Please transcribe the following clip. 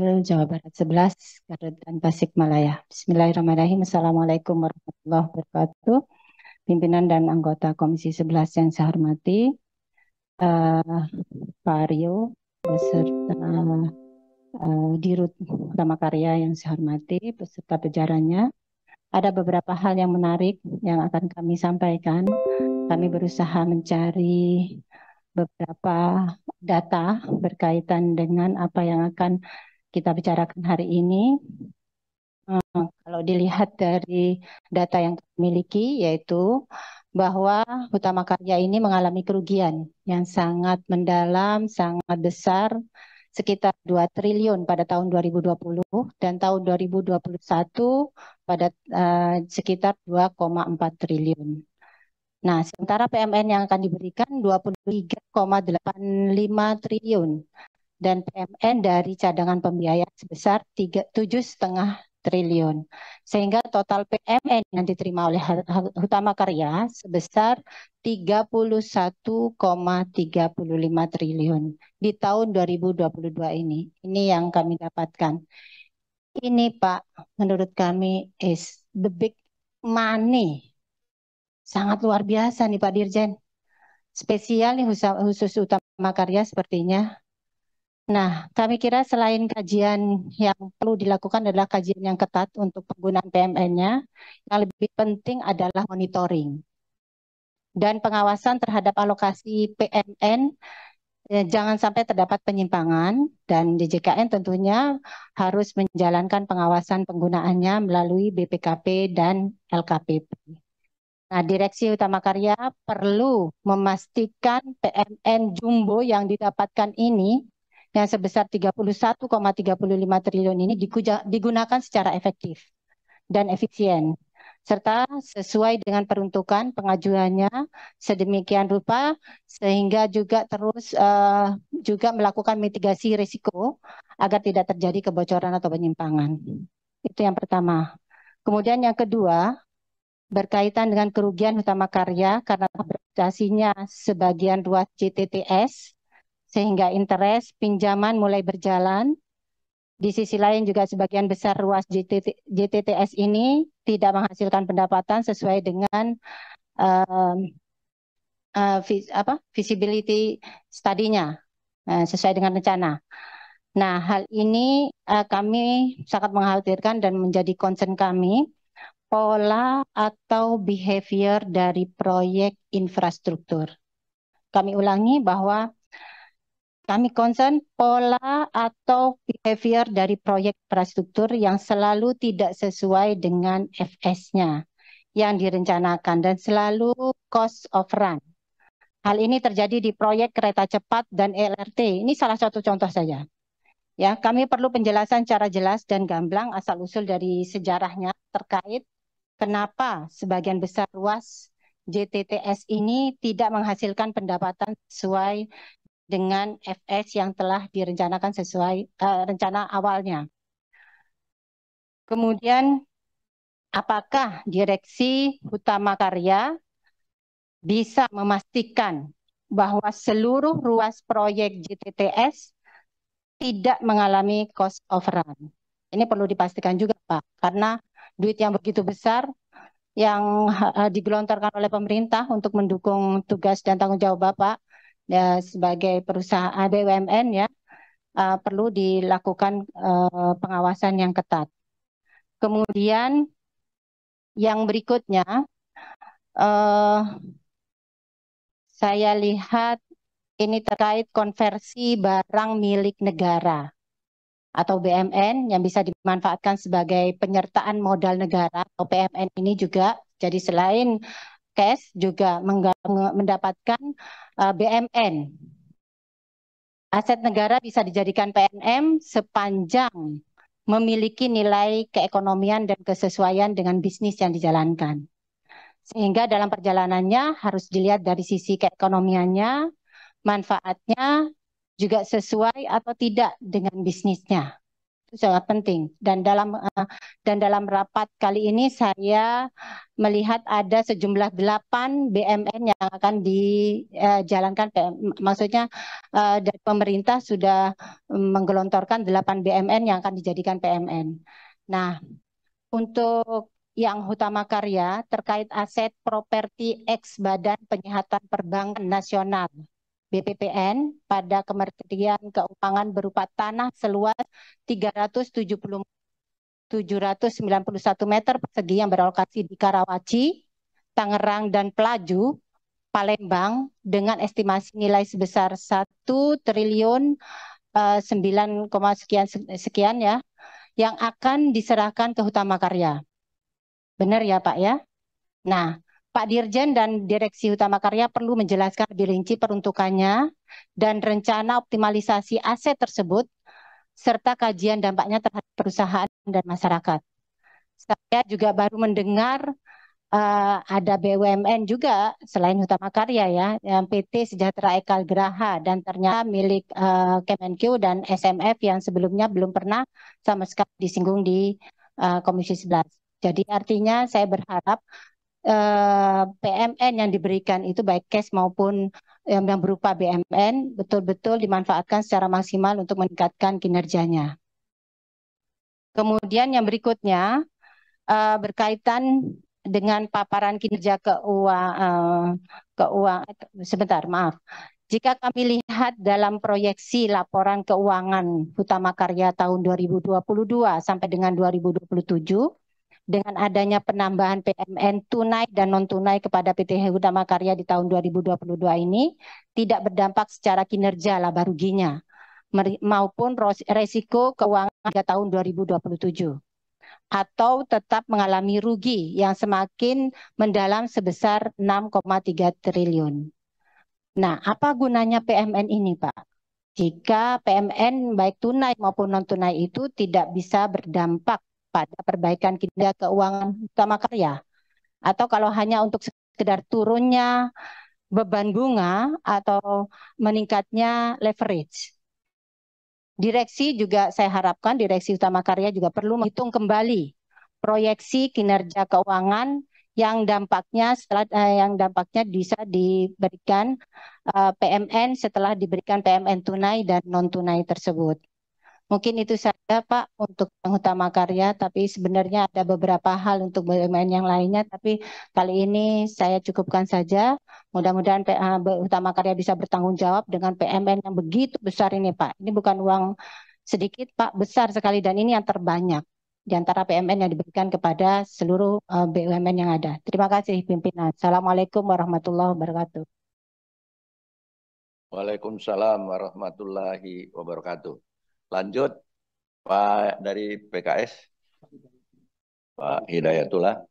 Jawa Barat 11, Garut dan Tasikmalaya. Bismillahirrahmanirrahim. Assalamualaikum warahmatullahi wabarakatuh. Pimpinan dan anggota Komisi 11 yang saya hormati, uh, Pak Aryo, beserta uh, Dirut Utama Karya yang saya hormati, beserta pejarannya. Ada beberapa hal yang menarik yang akan kami sampaikan. Kami berusaha mencari beberapa data berkaitan dengan apa yang akan kita bicarakan hari ini. Uh, kalau dilihat dari data yang kami miliki, yaitu bahwa Utama Karya ini mengalami kerugian yang sangat mendalam, sangat besar, sekitar 2 triliun pada tahun 2020 dan tahun 2021 pada uh, sekitar 2,4 triliun. Nah, sementara PMN yang akan diberikan 23,85 triliun dan PMN dari cadangan pembiayaan sebesar 7,5 triliun. Sehingga total PMN yang diterima oleh Utama Karya sebesar 31,35 triliun di tahun 2022 ini. Ini yang kami dapatkan. Ini Pak, menurut kami is the big money. Sangat luar biasa nih Pak Dirjen. Spesial nih khusus Utama Karya sepertinya Nah, kami kira selain kajian yang perlu dilakukan adalah kajian yang ketat untuk penggunaan PMN-nya, yang lebih penting adalah monitoring dan pengawasan terhadap alokasi PMN eh, jangan sampai terdapat penyimpangan dan DJKN tentunya harus menjalankan pengawasan penggunaannya melalui BPKP dan LKPP. Nah, Direksi Utama Karya perlu memastikan PMN jumbo yang didapatkan ini yang sebesar 31,35 triliun ini digunakan secara efektif dan efisien serta sesuai dengan peruntukan pengajuannya sedemikian rupa sehingga juga terus uh, juga melakukan mitigasi risiko agar tidak terjadi kebocoran atau penyimpangan. Itu yang pertama. Kemudian yang kedua, berkaitan dengan kerugian utama karya karena beroperasinya sebagian ruas JTTS sehingga interest pinjaman mulai berjalan. Di sisi lain juga sebagian besar ruas JTT, JTTS ini tidak menghasilkan pendapatan sesuai dengan uh, uh, vis, apa, visibility studinya, uh, sesuai dengan rencana. Nah, hal ini uh, kami sangat mengkhawatirkan dan menjadi concern kami pola atau behavior dari proyek infrastruktur. Kami ulangi bahwa kami concern pola atau behavior dari proyek infrastruktur yang selalu tidak sesuai dengan FS-nya yang direncanakan dan selalu cost of run. Hal ini terjadi di proyek kereta cepat dan LRT. Ini salah satu contoh saja. Ya, kami perlu penjelasan cara jelas dan gamblang asal-usul dari sejarahnya terkait kenapa sebagian besar ruas JTTS ini tidak menghasilkan pendapatan sesuai dengan FS yang telah direncanakan sesuai uh, rencana awalnya. Kemudian, apakah Direksi Utama Karya bisa memastikan bahwa seluruh ruas proyek JTTS tidak mengalami cost overrun? Ini perlu dipastikan juga, Pak, karena duit yang begitu besar yang uh, digelontorkan oleh pemerintah untuk mendukung tugas dan tanggung jawab Bapak ya, sebagai perusahaan BUMN ya uh, perlu dilakukan uh, pengawasan yang ketat. Kemudian yang berikutnya uh, saya lihat ini terkait konversi barang milik negara atau BMN yang bisa dimanfaatkan sebagai penyertaan modal negara atau PMN ini juga jadi selain cash juga mendapatkan uh, BMN. Aset negara bisa dijadikan PNM sepanjang memiliki nilai keekonomian dan kesesuaian dengan bisnis yang dijalankan. Sehingga dalam perjalanannya harus dilihat dari sisi keekonomiannya, manfaatnya juga sesuai atau tidak dengan bisnisnya. Sangat penting dan dalam uh, dan dalam rapat kali ini saya melihat ada sejumlah delapan BMN yang akan dijalankan uh, maksudnya uh, dari pemerintah sudah menggelontorkan delapan BMN yang akan dijadikan PMN. Nah, untuk yang utama karya terkait aset properti ex Badan Penyihatan Perbankan Nasional BPPN pada Kementerian Keuangan berupa tanah seluas 370 791 meter persegi yang beralokasi di Karawaci, Tangerang, dan Pelaju, Palembang dengan estimasi nilai sebesar 1 triliun uh, 9, sekian sekian ya yang akan diserahkan ke Hutama Karya. Benar ya Pak ya? Nah, Pak Dirjen dan Direksi Utama Karya perlu menjelaskan lebih rinci peruntukannya dan rencana optimalisasi aset tersebut serta kajian dampaknya terhadap perusahaan dan masyarakat. Saya juga baru mendengar uh, ada BUMN juga selain Utama Karya ya, yang PT Sejahtera Ekal Graha dan ternyata milik uh, Kemenq dan SMF yang sebelumnya belum pernah sama sekali disinggung di uh, Komisi 11. Jadi artinya saya berharap Eh, PMN yang diberikan itu baik cash maupun yang berupa BMN betul-betul dimanfaatkan secara maksimal untuk meningkatkan kinerjanya. Kemudian yang berikutnya uh, berkaitan dengan paparan kinerja keuangan, uh, keuang, sebentar maaf. Jika kami lihat dalam proyeksi laporan keuangan utama karya tahun 2022 sampai dengan 2027, dengan adanya penambahan PMN tunai dan non tunai kepada PT Utama Karya di tahun 2022 ini tidak berdampak secara kinerja laba ruginya maupun resiko keuangan pada tahun 2027 atau tetap mengalami rugi yang semakin mendalam sebesar 6,3 triliun. Nah, apa gunanya PMN ini, Pak? Jika PMN baik tunai maupun non tunai itu tidak bisa berdampak pada perbaikan kinerja keuangan utama karya atau kalau hanya untuk sekedar turunnya beban bunga atau meningkatnya leverage. Direksi juga saya harapkan direksi utama karya juga perlu menghitung kembali proyeksi kinerja keuangan yang dampaknya setelah eh, yang dampaknya bisa diberikan eh, PMN setelah diberikan PMN tunai dan non tunai tersebut. Mungkin itu saja Pak untuk yang utama karya, tapi sebenarnya ada beberapa hal untuk BUMN yang lainnya, tapi kali ini saya cukupkan saja. Mudah-mudahan PA utama karya bisa bertanggung jawab dengan PMN yang begitu besar ini Pak. Ini bukan uang sedikit Pak, besar sekali dan ini yang terbanyak di antara PMN yang diberikan kepada seluruh uh, eh, BUMN yang ada. Terima kasih pimpinan. Assalamualaikum warahmatullahi wabarakatuh. Waalaikumsalam warahmatullahi wabarakatuh. Lanjut Pak dari PKS. Pak Hidayatullah.